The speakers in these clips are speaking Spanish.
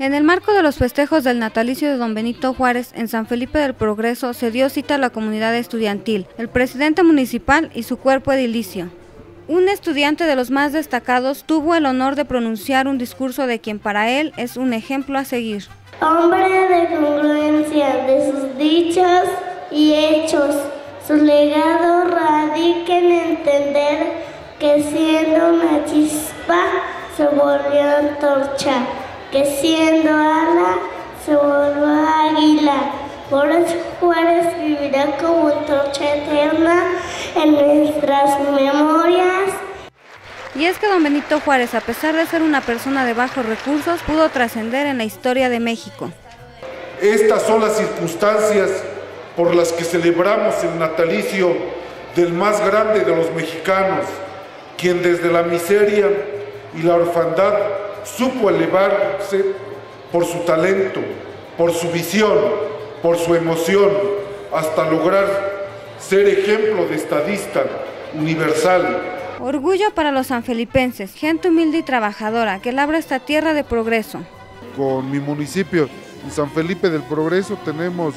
En el marco de los festejos del natalicio de don Benito Juárez en San Felipe del Progreso se dio cita a la comunidad estudiantil, el presidente municipal y su cuerpo edilicio. Un estudiante de los más destacados tuvo el honor de pronunciar un discurso de quien para él es un ejemplo a seguir. Hombre de congruencia de sus dichos y hechos, su legado radica en entender que siendo una chispa se volvió antorcha que siendo ala se volvió águila. Por eso Juárez vivirá como torcha eterna en nuestras memorias. Y es que don Benito Juárez, a pesar de ser una persona de bajos recursos, pudo trascender en la historia de México. Estas son las circunstancias por las que celebramos el natalicio del más grande de los mexicanos, quien desde la miseria y la orfandad supo elevarse por su talento, por su visión, por su emoción, hasta lograr ser ejemplo de estadista universal. Orgullo para los sanfelipenses, gente humilde y trabajadora que labra esta tierra de progreso. Con mi municipio, en San Felipe del Progreso, tenemos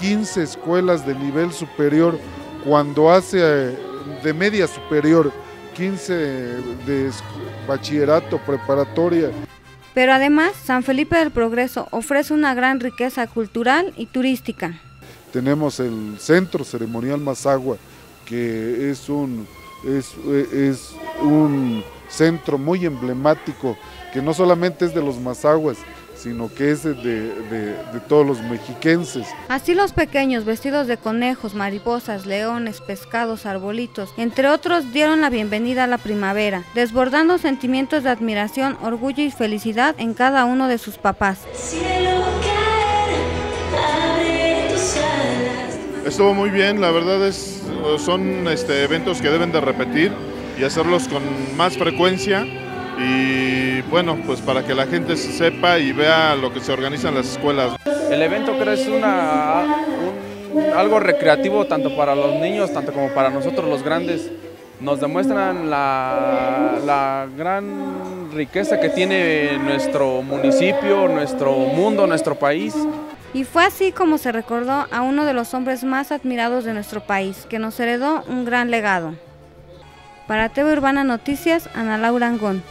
15 escuelas de nivel superior, cuando hace eh, de media superior 15 de bachillerato, preparatoria. Pero además, San Felipe del Progreso ofrece una gran riqueza cultural y turística. Tenemos el Centro Ceremonial Mazagua, que es un, es, es un centro muy emblemático, que no solamente es de los mazaguas, sino que es de, todos los mexiquenses. Así los pequeños vestidos de conejos, mariposas, leones, pescados, arbolitos, entre otros, dieron la bienvenida a la primavera, desbordando sentimientos de admiración, orgullo y felicidad en cada uno de sus papás. Estuvo muy bien, la verdad es son este, eventos que deben de repetir y hacerlos con más frecuencia y bueno, pues para que la gente sepa y vea lo que se organiza en las escuelas. El evento creo es una, algo recreativo tanto para los niños, tanto como para nosotros los grandes. Nos demuestran la, la gran riqueza que tiene nuestro municipio, nuestro mundo, nuestro país. Y fue así como se recordó a uno de los hombres más admirados de nuestro país, que nos heredó un gran legado. Para TV Urbana Noticias, Ana Laura Angón.